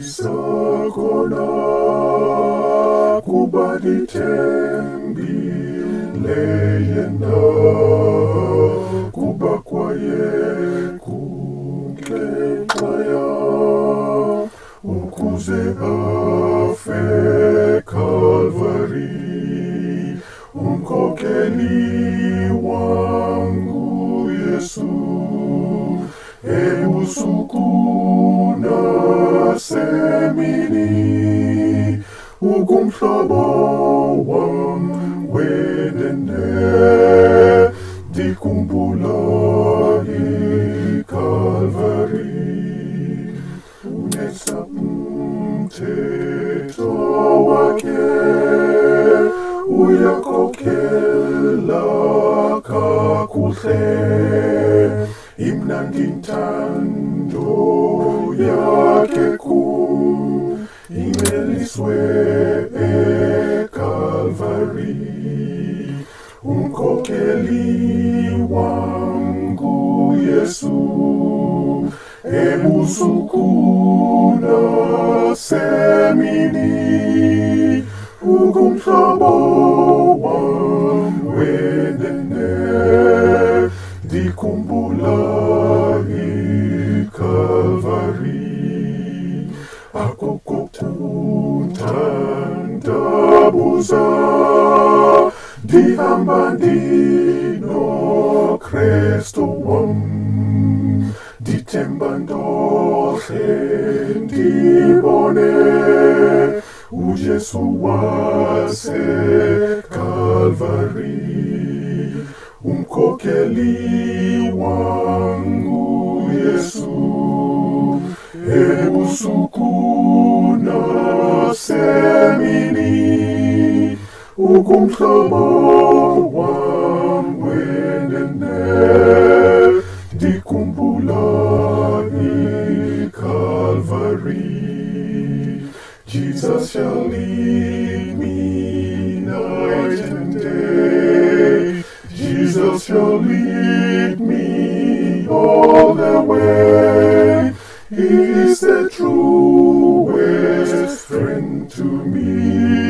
sakona kuba ndithembile yena kuba kwaye kungenxa yam ukuze afe Kalvari. Umkhokheli wangu Yesu ebusuku ukumhlobo wam wenene ndikhumbula iKalvari unesa umthetho wakhe uyakhokela kakuhle. Imnandi ntando yakhe kum imeliswe eKalvari umkhokheli wangu Yesu ebusuku nasemini ukumhlobo akukuthandabuza ndihamba ndinokrestu wam ndithemba ndohle ndibone ujesu wasekalvari umkhokheli wangu yesu ebusuku ukumhlobo wam wenene ndikhumbula iKalvari. Jesus shall lead me night and day. Jesus shall lead me all the way. He is the truest friend to me.